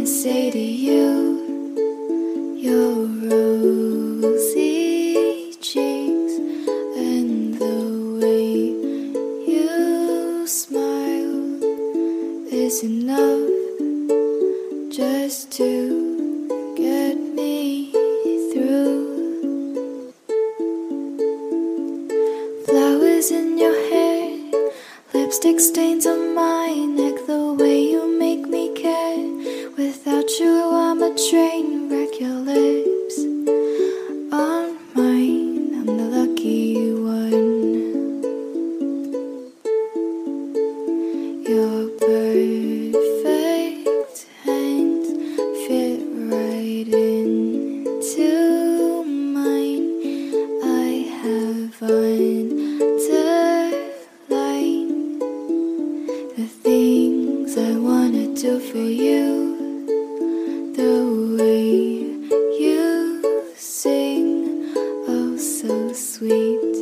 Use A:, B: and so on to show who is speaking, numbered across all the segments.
A: gonna say to you? Your rosy cheeks and the way you smile is enough just to get me through. Flowers in your hair, lipstick stains on mine. Sweet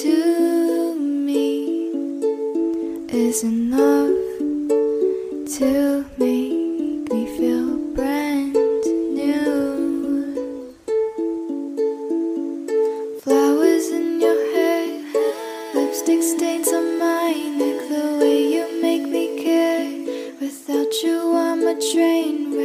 A: to me is enough to make me feel brand new. Flowers in your hair, lipstick stains on my neck, the way you make me care. Without you, I'm a train